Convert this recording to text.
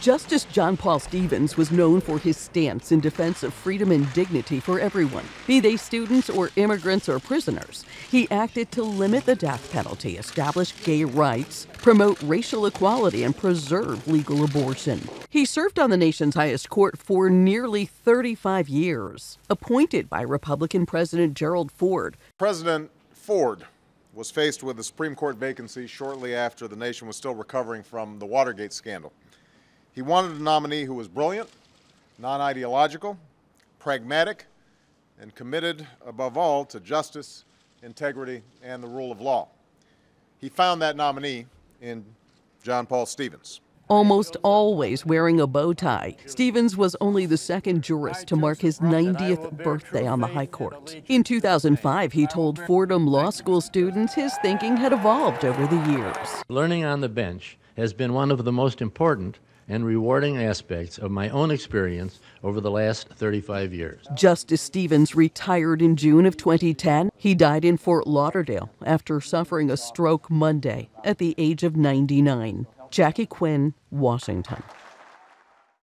Justice John Paul Stevens was known for his stance in defense of freedom and dignity for everyone, be they students or immigrants or prisoners. He acted to limit the death penalty, establish gay rights, promote racial equality, and preserve legal abortion. He served on the nation's highest court for nearly 35 years. Appointed by Republican President Gerald Ford, President Ford was faced with a Supreme Court vacancy shortly after the nation was still recovering from the Watergate scandal. He wanted a nominee who was brilliant, non ideological, pragmatic, and committed, above all, to justice, integrity, and the rule of law. He found that nominee in John Paul Stevens. almost always wearing a bow tie. Stevens was only the second jurist to mark his 90th birthday on the High Court. In 2005, he told Fordham Law School students his thinking had evolved over the years. Learning on the bench has been one of the most important and rewarding aspects of my own experience over the last 35 years. Justice Stevens retired in June of 2010. He died in Fort Lauderdale after suffering a stroke Monday at the age of 99. Jackie Quinn, Washington.